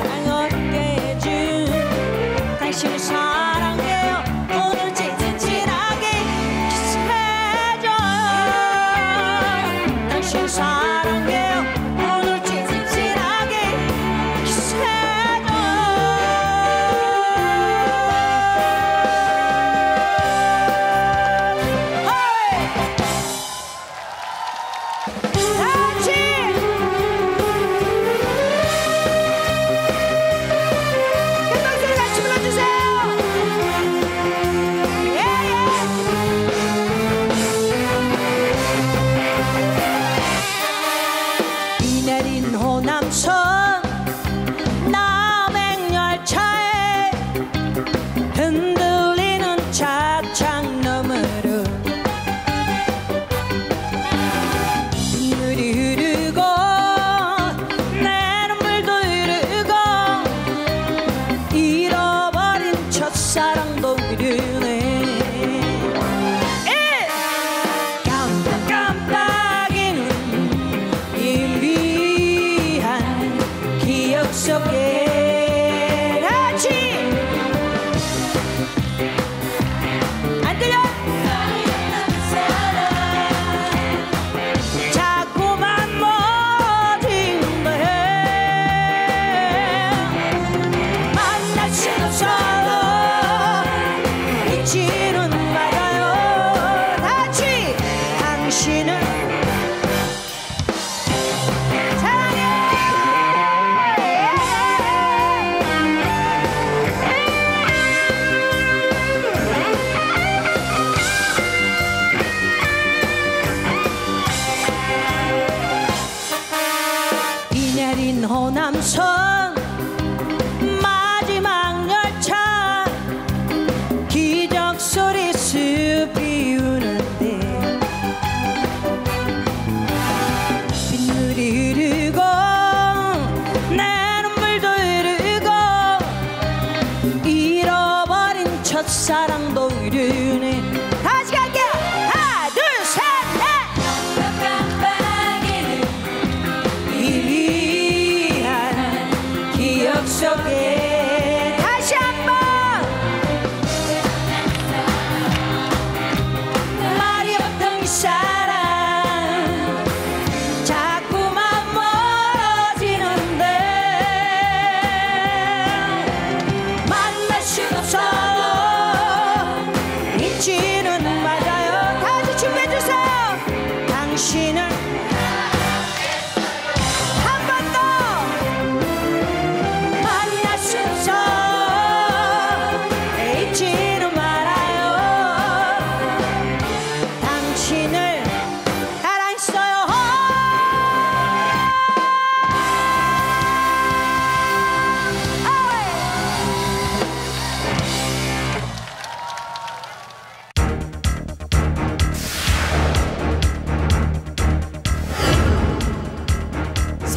이런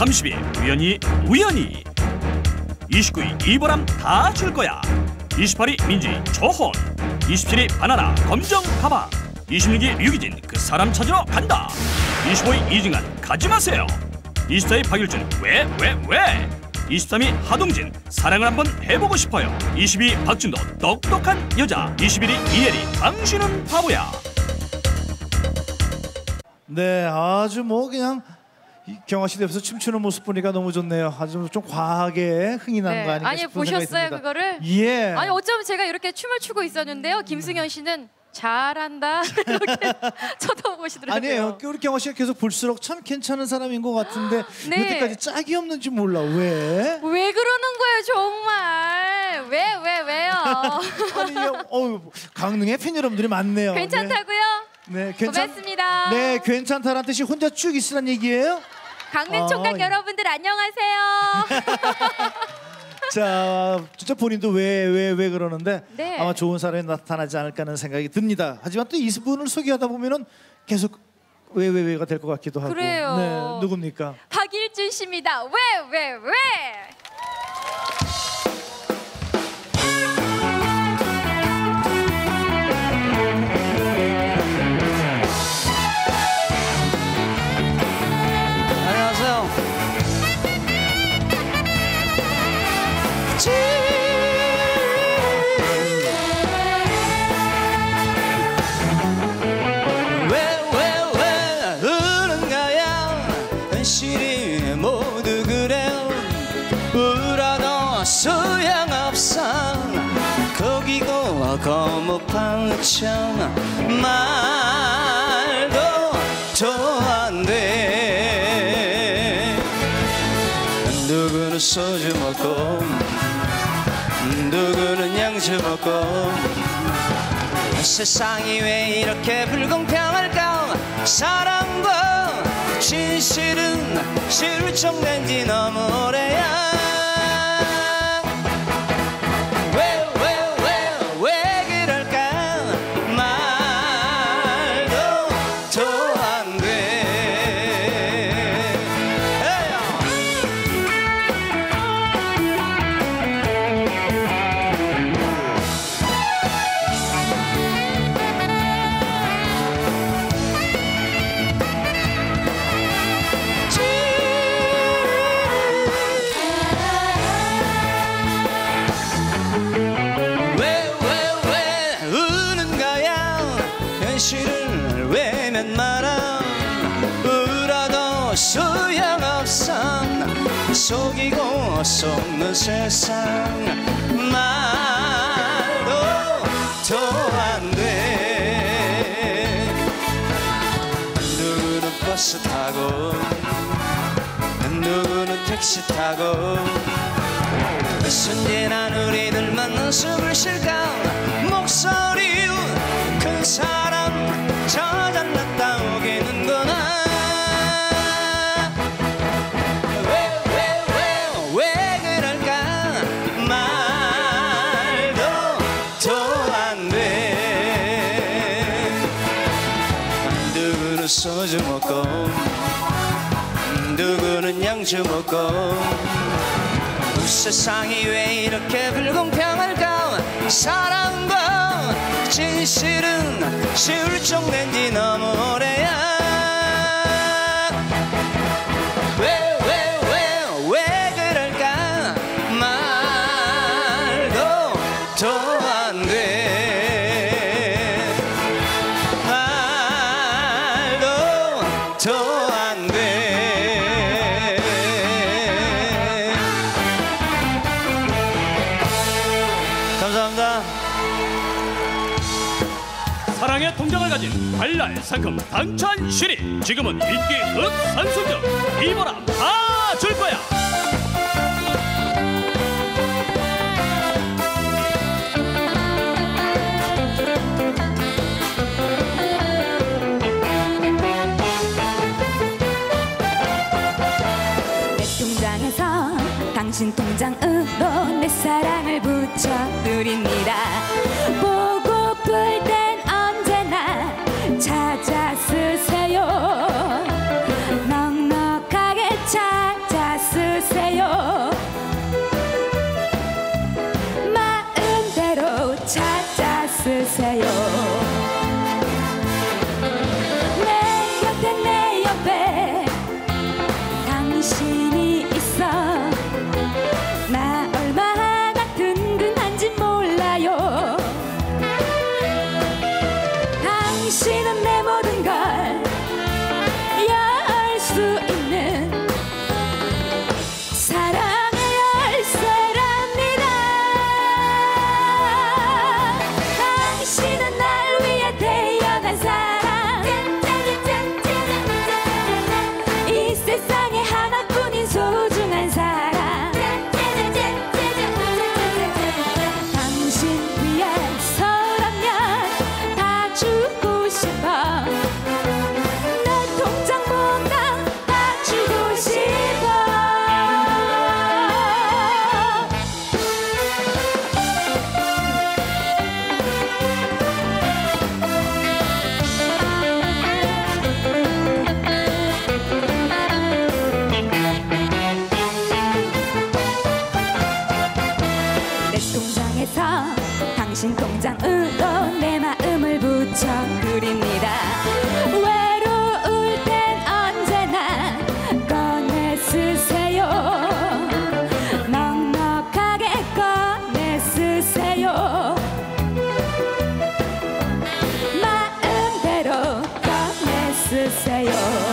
30위 우연히 우연히. 29위 이보람 다 줄 거야. 28위 민지 조혼. 27위 바나나 검정 가방 26위 류기진 그 사람 찾으러 간다. 25위 이징한 가지 마세요. 24위 박일준 왜왜 왜? 23위 하동진 사랑을 한번 해보고 싶어요. 22위 박준도 똑똑한 여자. 21위 이혜리 당신은 바보야. 네, 아주 뭐 그냥 이 경화 씨 옆에서 춤추는 모습 보니까 너무 좋네요. 아주 좀 과하게 흥이 난 거 네. 아닌가 아니 싶은 생각이 보셨어요 듭니다. 그거를? 예. 아니 어쩌면 제가 이렇게 춤을 추고 있었는데요. 김승현 씨는 잘한다 이렇게 쳐다보시더라고요. 아니에요. 우리 경화 씨가 계속 볼수록 참 괜찮은 사람인 것 같은데 네. 여태까지 짝이 없는지 몰라. 왜? 왜 그러는 거예요 정말? 왜 왜 왜요? 아니, 어우, 강릉에 팬 여러분들이 많네요. 괜찮다고요? 네, 네 괜찮. 고맙습니다. 네, 괜찮다라는 뜻이 혼자 쭉 있으란 얘기예요? 강릉 총각 아, 예. 여러분들 안녕하세요. 자, 진짜 본인도 왜 왜 왜 그러는데 네. 아마 좋은 사람이 나타나지 않을까 하는 생각이 듭니다. 하지만 또 이분을 소개하다 보면은 계속 왜 왜 왜가 될 것 같기도 하고. 그래요. 네, 누굽니까? 박일준 씨입니다. 왜 왜 왜? 소주 먹고 누구는 양주 먹고. 세상이 왜 이렇게 불공평할까? 사랑과 진실은 실종된 지 너무 오래야 속는 세상 말도 또안돼. 누구는 버스 타고 누구는 택시 타고 순진한 우리들만 숨을 쉴까? 목소리 큰 사람 저 잘났다 누구는 양주 먹고 세상이 왜 이렇게 불공평할까 사랑과 진실은 실종된 지 너무 오래야 발랄 상큼 당찬 신이 지금은 인기 흑산수정 이보람 다줄 거야. 당신 통장으로 내 사랑을 붙여 드립니다 있으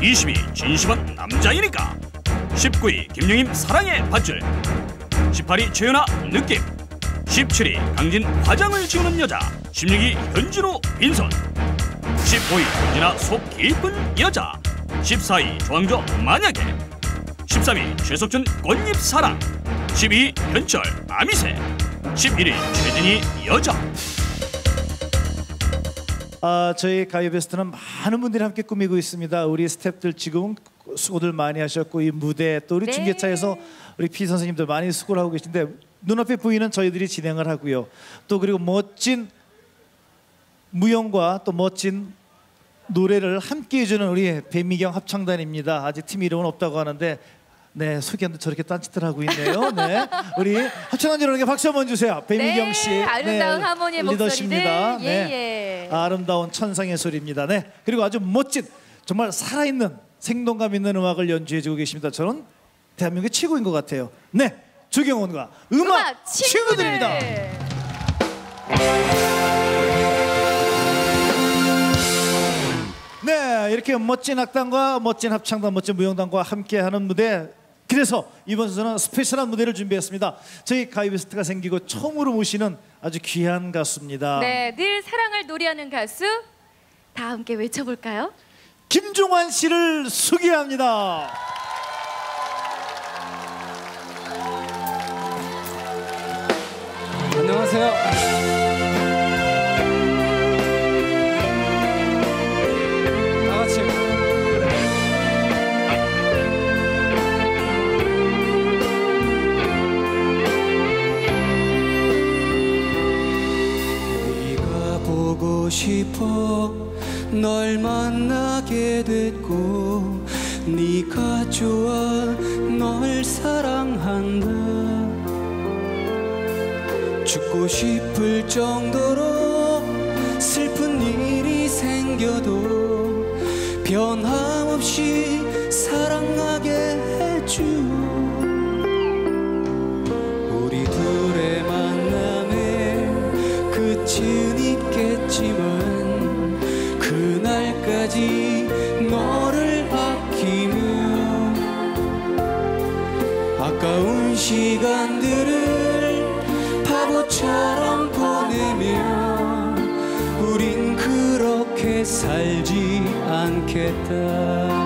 20위 진심은 남자이니까. 19위 김영임 사랑의 밧줄. 18위 최연아 느낌. 17위 강진 화장을 지우는 여자. 16위 현진호 빈손. 15위 현진아 속 깊은 여자. 14위 조항조 만약에. 13위 최석준 꽃잎사랑. 12위 현철 아미새. 11위 최진희 여자. 아, 저희 가요 베스트는 많은 분들이 함께 꾸미고 있습니다. 우리 스태프들 지금 수고들 많이 하셨고 이 무대 또 우리 네. 중계차에서 우리 피 선생님들 많이 수고를 하고 계신데 눈앞에 보이는 저희들이 진행을 하고요. 또 그리고 멋진 무용과 또 멋진 노래를 함께 해주는 우리 배미경 합창단입니다. 아직 팀 이름은 없다고 하는데 네 소개하는데 저렇게 딴짓을 하고 있네요. 네 우리 합창단 여러분께 박수 한번 주세요. 배미경 네, 씨 아름다운 하모니의 리더십니다. 목소리들. 예, 예. 아름다운 천상의 소리입니다. 네 그리고 아주 멋진 정말 살아있는 생동감 있는 음악을 연주해주고 계십니다. 저는 대한민국의 최고인 것 같아요. 네 주경원과 음악, 음악 친구들. 친구들입니다. 네, 이렇게 멋진 악단과 멋진 합창단, 멋진 무용단과 함께하는 무대. 그래서 이번 순서는 스페셜한 무대를 준비했습니다. 저희 가이베스트가 생기고 처음으로 모시는 아주 귀한 가수입니다. 네, 늘 사랑을 노래하는 가수 다 함께 외쳐볼까요? 김종환 씨를 소개합니다. 안녕하세요. 싶어 널 만나게 됐고 네가 좋아 널 사랑한다. 죽고 싶을 정도로 슬픈 일이 생겨도 변함없이 사랑하게 해줘 있겠지만 그날까지 너를 아끼며 아까운 시간들을 바보처럼 보내며 우린 그렇게 살지 않겠다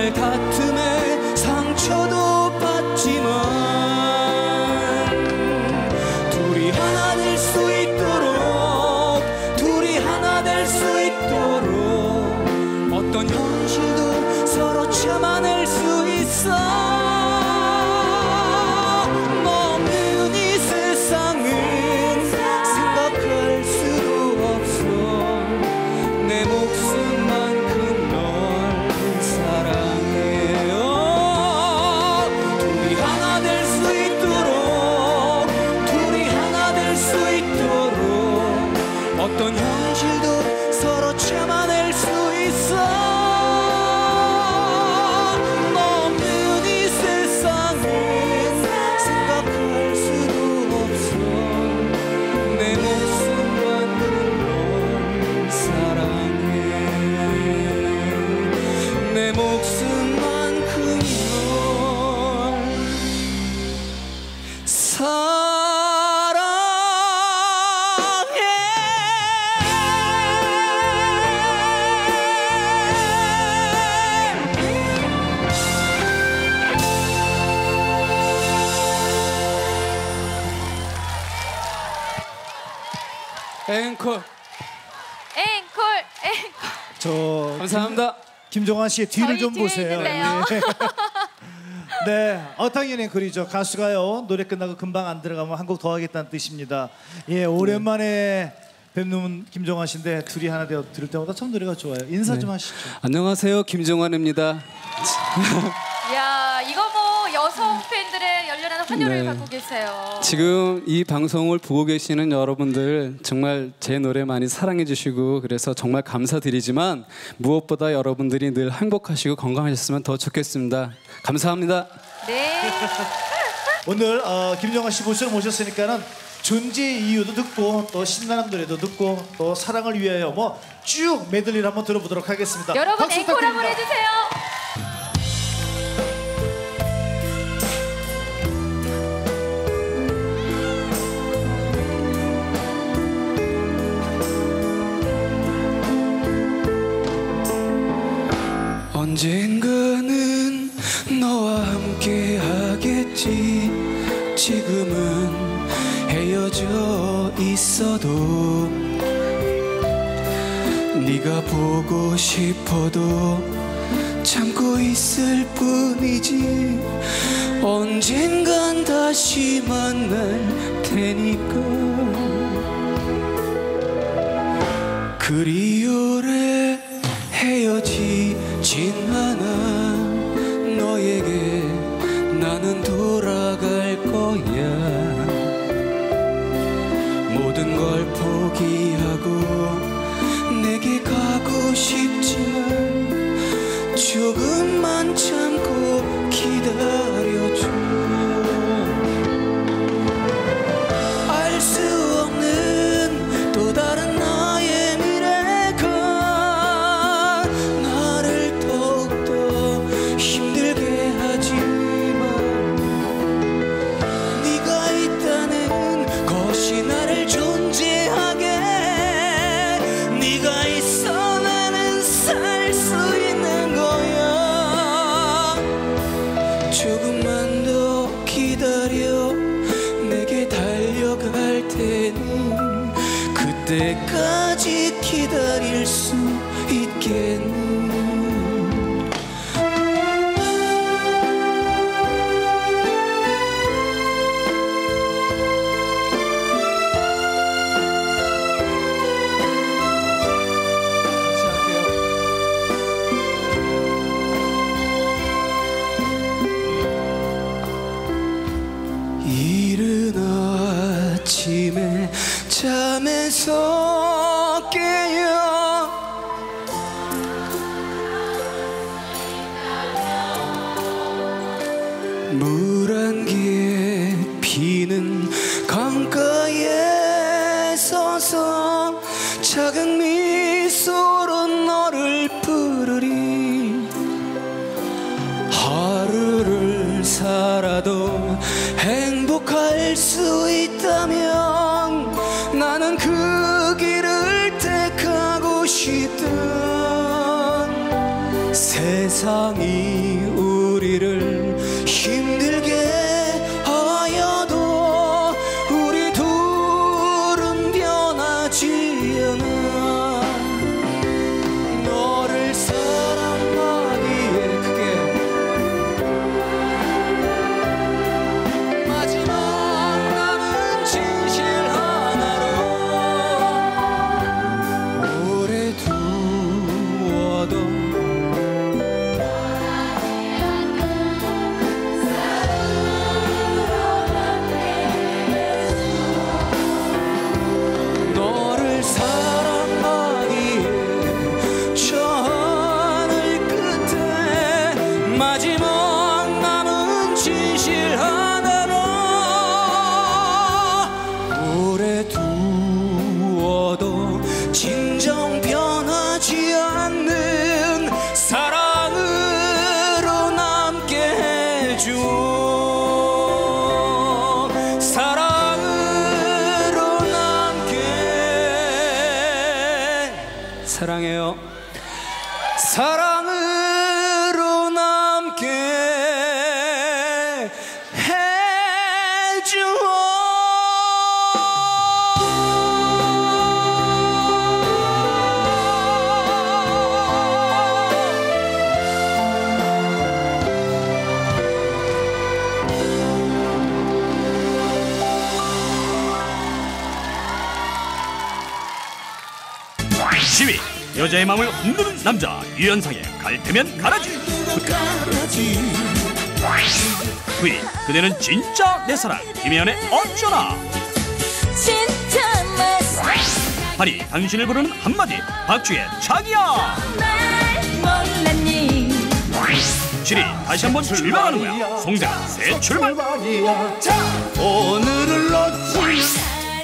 말다 앵콜 앵콜 앵콜. 저 감사합니다. 김종환 씨의 뒤를 좀 보세요. 네. 네, 어, 당연히 그리죠. 가수가요. 노래 끝나고 금방 안 들어가면 한 곡 더 하겠다는 뜻입니다. 예, 오랜만에 뵙는 김종환 씨인데 둘이 하나 되어 들을 때마다 참 노래가 좋아요. 인사 좀 하시죠. 안녕하세요 김종환입니다. 야 이거 뭐 여성 열렬한 환호를 네. 받고 계세요. 지금 이 방송을 보고 계시는 여러분들 정말 제 노래 많이 사랑해 주시고 그래서 정말 감사드리지만 무엇보다 여러분들이 늘 행복하시고 건강하셨으면 더 좋겠습니다. 감사합니다. 네. 오늘 어, 김종환 씨 모시러 모셨으니까는 존재 이유도 듣고 또 신나는 노래도 듣고 또 사랑을 위하여 뭐 쭉 메들리를 한번 들어보도록 하겠습니다. 여러분 앵콜 한번. 해주세요. 언젠가는 너와 함께 하겠지. 지금은 헤어져 있어도 네가 보고 싶어도 참고 있을 뿐이지. 언젠간 다시 만날 테니까. 그리 오래 포기하고 내게 가고 싶지만 조금만 참고 기다려줘 여자의 마음을 흔드는 남자 유연상의 갈테면 가라지. 9위 그대는 진짜 내 사랑 김혜연의 어쩌나. 8위 당신을 부르는 한마디 박주의 자기야. 못났니 7위 다시 한번 출발하는 거야. 송대가 새 출발. 오늘을 놓치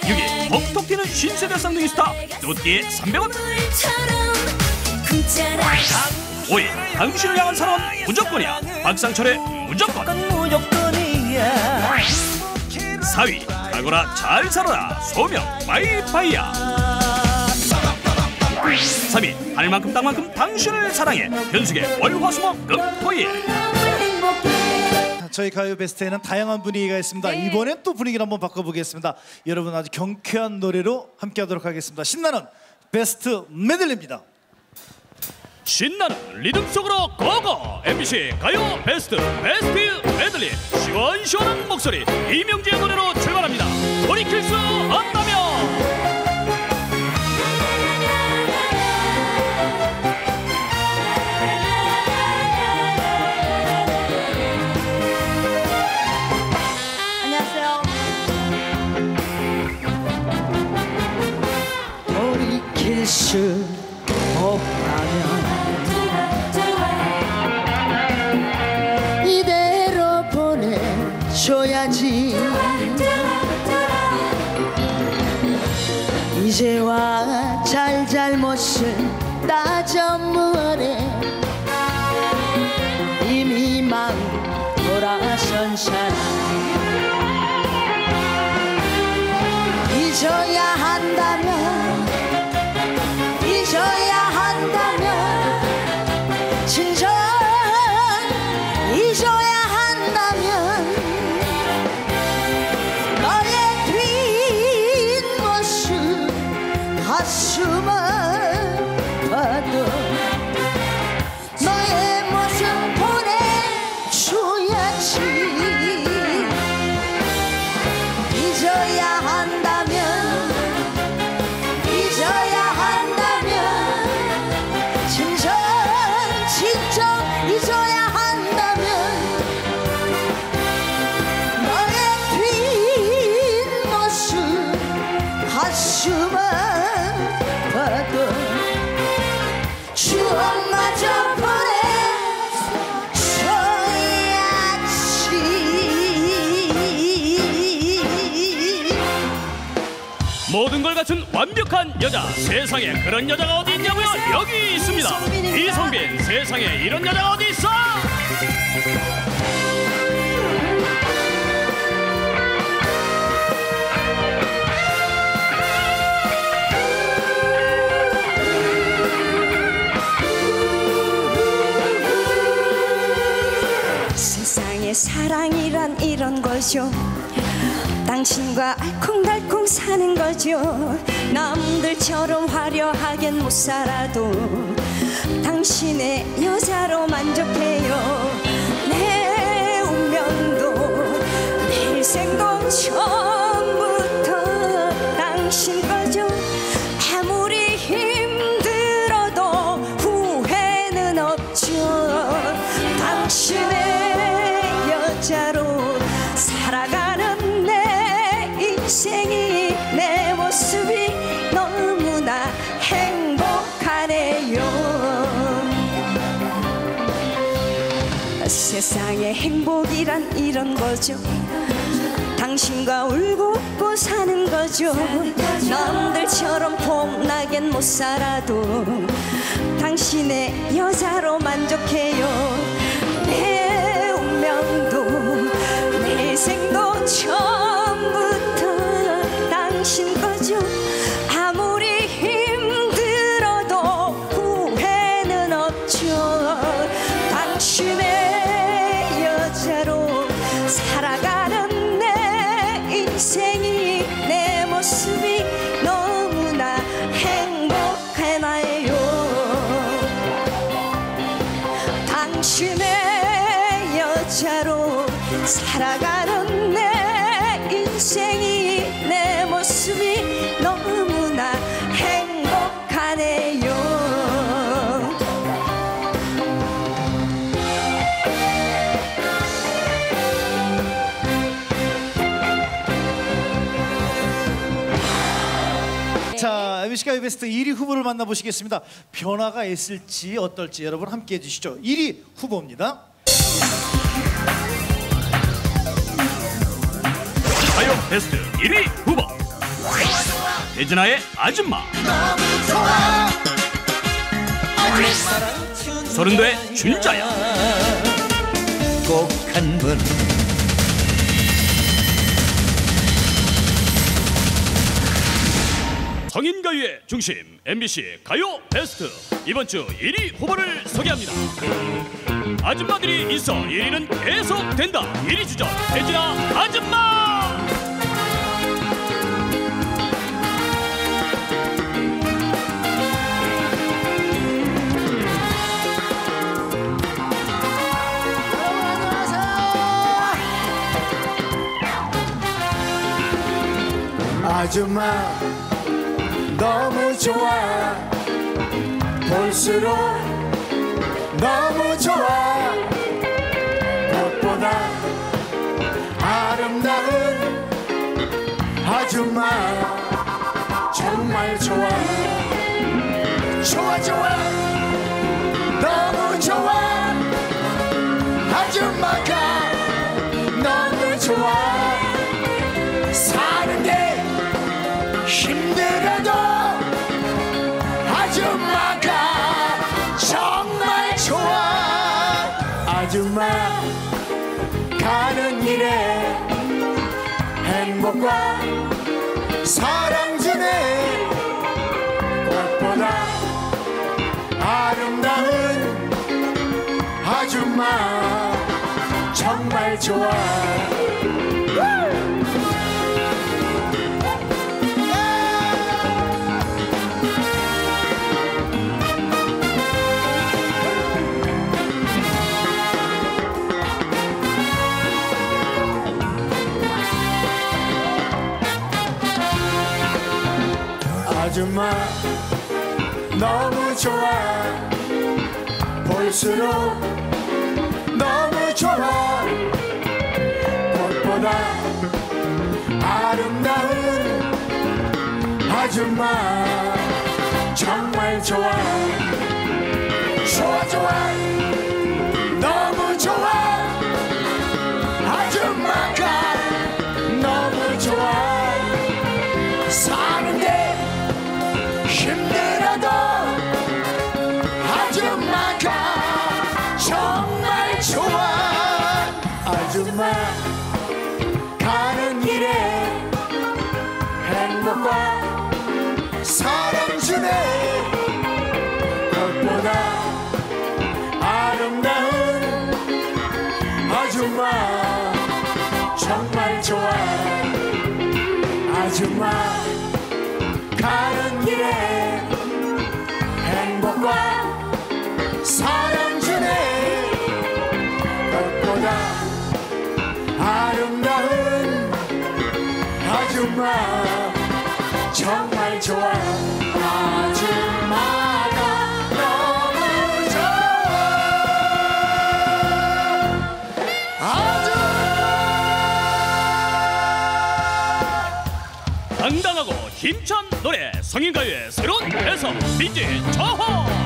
6위 톡톡 튀는 신세대 쌍둥이 스타 뚜띠의 300원. 물처럼 굳잖아 5위 당신을 향한 사랑 무조건이야 박상철의 무조건 무조건이야 4위 가거라 잘 살아라 소명 바이바이야 3위 할 만큼 땅만큼 당신을 사랑해 현숙의 월화수목 금토일 저희 가요 베스트에는 다양한 분위기가 있습니다. 네. 이번엔 또 분위기를 한번 바꿔보겠습니다. 여러분 아주 경쾌한 노래로 함께하도록 하겠습니다. 신나는 베스트 메들리입니다. 신나는 리듬 속으로 go go! MBC 가요! 베스트 베스트 메들리! 시원시원한 목소리 이명재의 노래로 출발합니다. 돌이킬 수 없다면 안녕하세요. 돌이킬 수 이제와 잘잘못을 따져 뭐래 이미 마음 돌아선 사람 완벽한 여자. 세상에 그런 여자가 어디 있냐고요? 여기 있습니다. 이성빈입니다. 이성빈 세상에 이런 여자가 어디 있어? 세상에 사랑이란 이런 거죠 당신과 알콩달콩 사는 거죠. 남들처럼 화려하겐 못 살아도 당신의 여자로 만족해요. 내 운명도 내 일생도 처 행복이란 이런 거죠. 당신과 울고 웃고 사는 거죠. 남들처럼 폼나겐 못 살아도 당신의 여자로 만족해요 당신의 여자로 살아가 베스트 1위 후보를 만나보시겠습니다. 변화가 있을지 어떨지 여러분 함께 해 주시죠. 1위 후보입니다. 가요 베스트 1위 후보 대진아의 아줌마 서른도의 준자야 꼭 한번 성인 가요의 중심 MBC 가요 베스트 이번 주 1위 후보를 소개합니다. 아줌마들이 있어 1위는 계속 된다. 1위 주전 대진아 아줌마. 아줌마 너무 좋아. 볼수록 너무 좋아. 꽃보다 아름다운 아줌마. 정말 좋아. 좋아 좋아. 너무 좋아. 아줌마가 너무 좋아. 사는 게 힘들어 행복과 사랑 주네 꽃보다 아름다운 아줌마 정말 좋아 아줌마 너무 좋아. 볼수록 너무 좋아. 꽃보다 아름다운 아줌마. 정말 좋아. 좋아 좋아 성인가요의 새로운 해석 빈지 저호!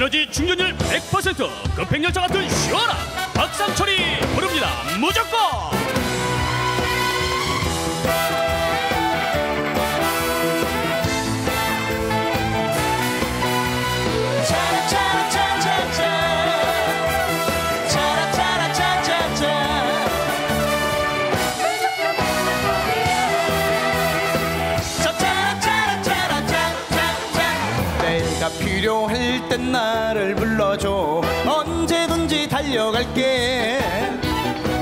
에너지 충전율 100% 급행열차 같은 시원한 박상철이 부릅니다. 무조건! 불러줘. 언제든지 달려갈게.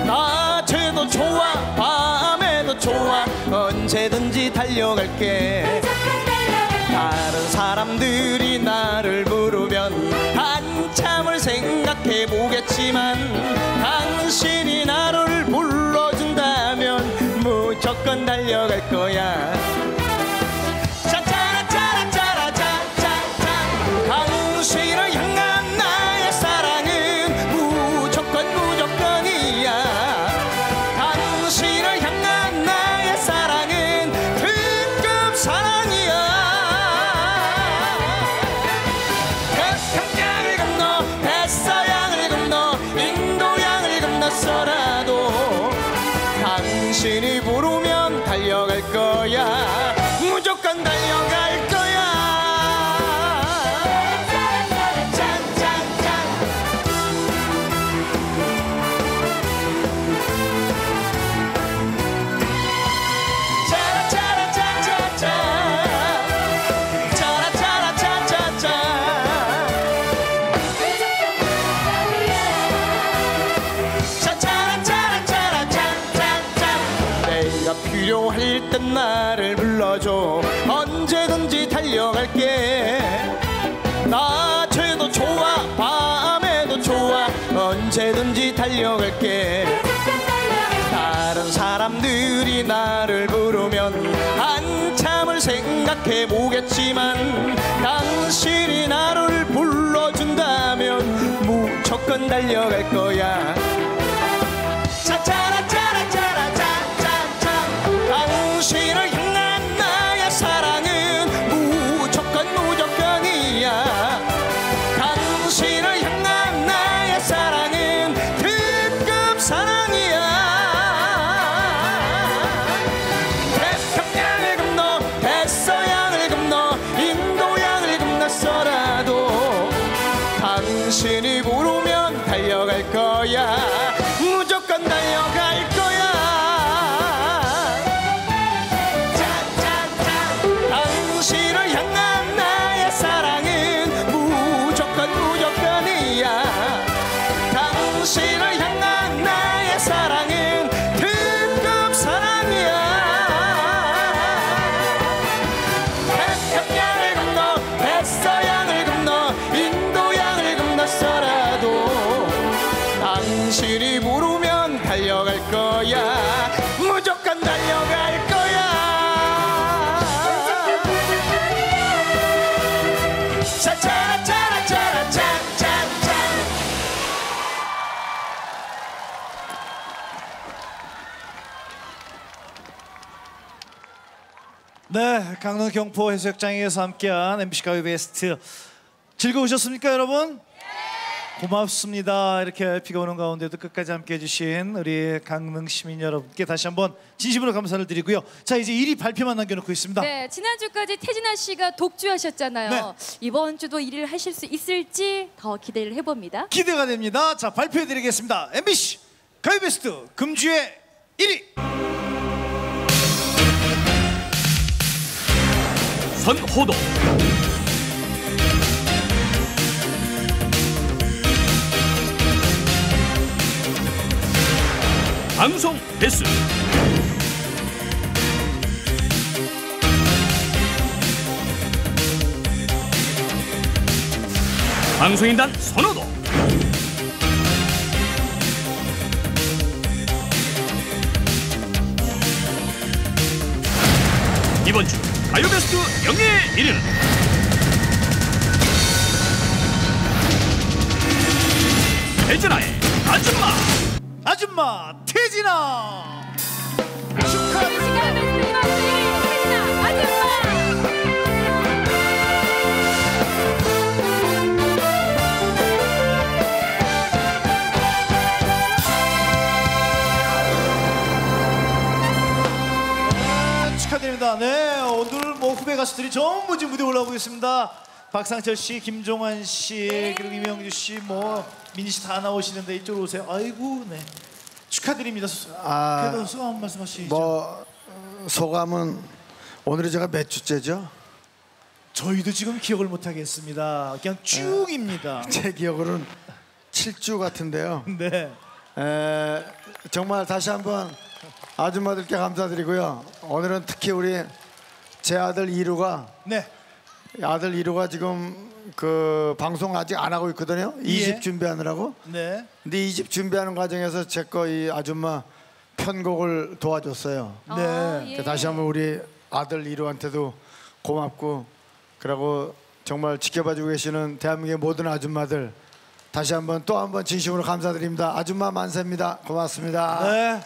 낮에도 좋아 밤에도 좋아. 언제든지 달려갈게. 다른 사람들이 나를 부르면 한참을 생각해 보겠지만 당신이 나를 불러준다면 무조건 달려갈 거야 나를 부르면 한참을 생각해 보겠지만 당신이 나를 불러준다면 무조건 달려갈 거야 네, 강릉 경포 해수욕장에서 함께한 MBC 가요 베스트 즐거우셨습니까, 여러분? 고맙습니다. 이렇게 비가 오는 가운데도 끝까지 함께해 주신 우리 강릉 시민 여러분께 다시 한번 진심으로 감사를 드리고요. 자, 이제 1위 발표만 남겨놓고 있습니다. 네, 지난주까지 태진아 씨가 독주하셨잖아요. 네. 이번 주도 1위를 하실 수 있을지 더 기대를 해봅니다. 기대가 됩니다. 자, 발표해 드리겠습니다. MBC 가요 베스트 금주의 1위 선 호도. 방송 횟수. 방송인단 선호도. 이번 주 가요 베스트 영예의 1위는. 배진아의 아줌마! 아줌마 태진아! 축하드립니다. 축하드립니다. 네, 오늘 뭐 후배 가수들이 전부 지금 무대 올라오고 있습니다. 박상철 씨, 김종환 씨, 그리고 이명주 씨, 뭐 민희 씨 다 나오시는데 이쪽으로 오세요. 아이고, 네. 축하드립니다. 수- 아, 그래도 소감 한 말씀 하시죠. 뭐 어, 소감은 오늘이 제가 몇 주째죠? 저희도 지금 기억을 못 하겠습니다. 그냥 쭉입니다. 제 기억으로는 7주 같은데요. 네. 에, 정말 다시 한번 아줌마들께 감사드리고요. 오늘은 특히 우리 제 아들 이루가 네. 아들 이루가 지금 그 방송 아직 안 하고 있거든요. 예. 이집 준비하느라고. 네. 근데 이 집 준비하는 과정에서 제 거 이 아줌마 편곡을 도와줬어요. 네. 그러니까 다시 한번 우리 아들 이루한테도 고맙고 그리고 정말 지켜봐주고 계시는 대한민국의 모든 아줌마들 다시 한번 또 한번 진심으로 감사드립니다. 아줌마 만세입니다. 고맙습니다. 네.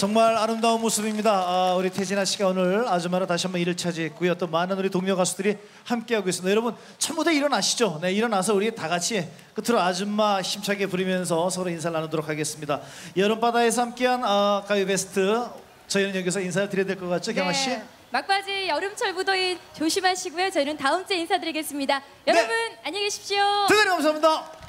정말 아름다운 모습입니다. 아, 우리 태진아 씨가 오늘 아줌마로 다시 한번 일을 차지했고요. 또 많은 우리 동료 가수들이 함께하고 있습니다. 여러분 첫 무대 일어나시죠. 네, 일어나서 우리 다 같이 끝으로 아줌마 힘차게 부르면서 서로 인사를 나누도록 하겠습니다. 여름바다에서 함께한 아, 가요 베스트 저희는 여기서 인사를 드려야 될 것 같죠, 경아 씨? 네. 막바지 여름철 무더위 조심하시고요. 저희는 다음 주에 인사드리겠습니다. 여러분 안녕히 계십시오. 대단히 감사합니다.